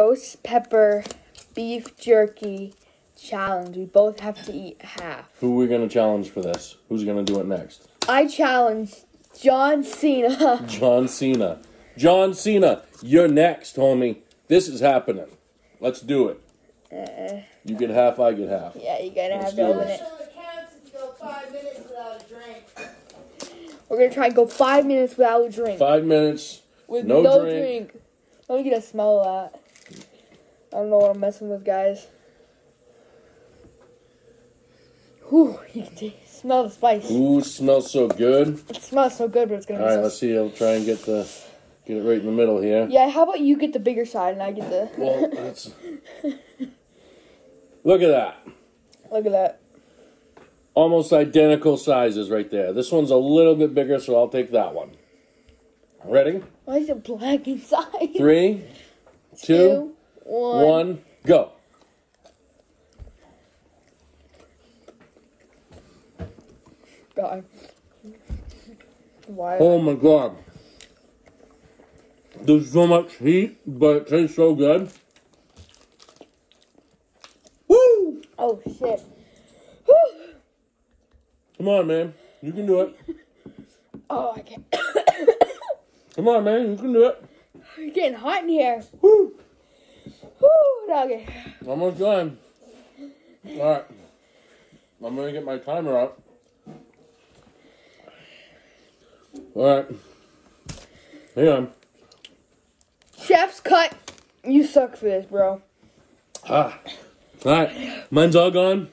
ghost pepper beef jerky challenge. We both have to eat half. Who are we gonna challenge for this? Who's gonna do it next? I challenge John Cena. John Cena. John Cena, you're next, homie. This is happening. Let's do it. Uh, You get half, I get half. yeah, you gotta Let's have this. open it. Show the counts if go five minutes without a drink. We're gonna try and go five minutes without a drink. Five minutes. With no no, drink. drink. Let me get a smell of that. I don't know what I'm messing with, guys. Whew, you can smell the spice. Ooh, smells so good. It smells so good, but it's gonna All be right, so let's see. I'll try and get the get it right in the middle here. Yeah, how about you get the bigger side and I get the. Well, that's. Look at that. Look at that. Almost identical sizes right there. This one's a little bit bigger, so I'll take that one. Ready? Why is it black inside? Three, two, one. one, go. God. Why? Oh my god. There's so much heat, but it tastes so good. Woo! Oh shit. Whew. Come on, man. You can do it. Oh, I can't. Come on, man. You can do it. It's getting hot in here. Woo! Whew, doggy. Almost done. Alright. I'm gonna get my timer up. Alright. Hang on. Chef's cut. You suck for this, bro. Ah. Alright. Mine's all gone.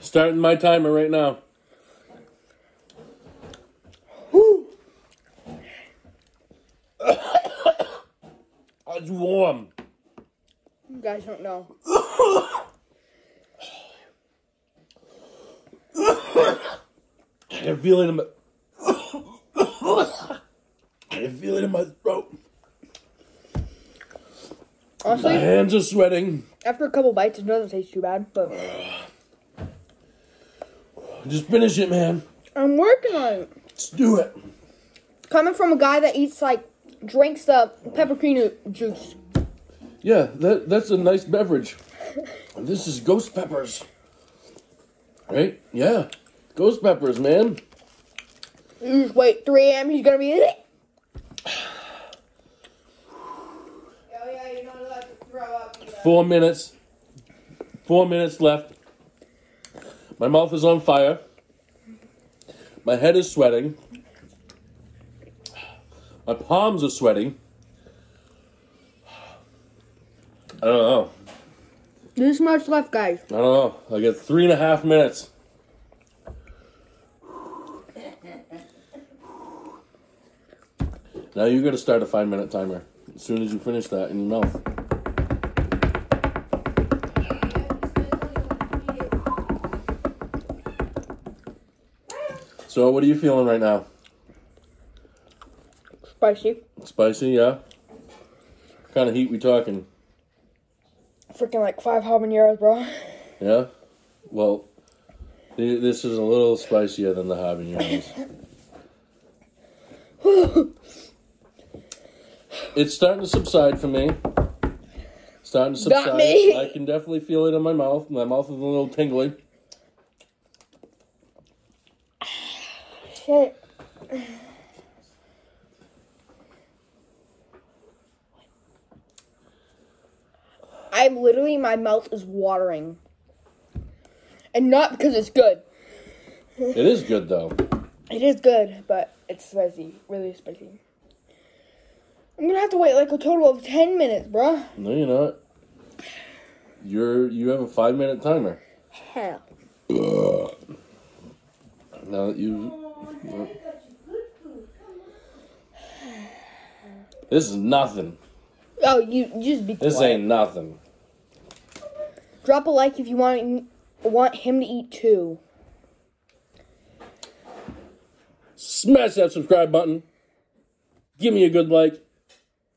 Starting my timer right now. Woo! It's warm. You guys don't know. I can feel it in my. I can feel it in my throat. My Honestly, hands are sweating. after a couple bites, it doesn't taste too bad. But Just finish it, man. I'm working on it. Let's do it. Coming from a guy that eats like drinks the pepperino juice. Yeah, that that's a nice beverage. This is ghost peppers. Right? Yeah. Ghost peppers, man. You just wait 3 a.m. He's gonna be. Oh yeah, you're not allowed to throw up. either. Four minutes. Four minutes left. My mouth is on fire. My head is sweating. My palms are sweating. I don't know. This much left, guys. I don't know. I got three and a half minutes. Now you got to start a five minute timer as soon as you finish that in your mouth. So, what are you feeling right now? Spicy. Spicy, yeah? What kind of heat we talking? Freaking like five habaneros, bro. Yeah? Well, th- this is a little spicier than the habaneros. it's starting to subside for me. Starting to subside. Got me. I can definitely feel it in my mouth. My mouth is a little tingly. Shit. I'm literally, my mouth is watering. And not because it's good. It is good though. It is good, but it's spicy. Really spicy. I'm gonna have to wait like a total of 10 minutes, bruh. No, you're not. You're you have a five minute timer. Hell. Now that you. This is nothing. Oh, you, you just be This quiet. ain't nothing. Drop a like if you want want him to eat too. Smash that subscribe button. Give me a good like.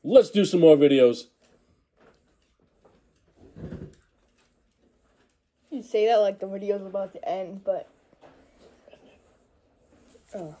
Let's do some more videos. You say that like the video's about to end, but. Oh.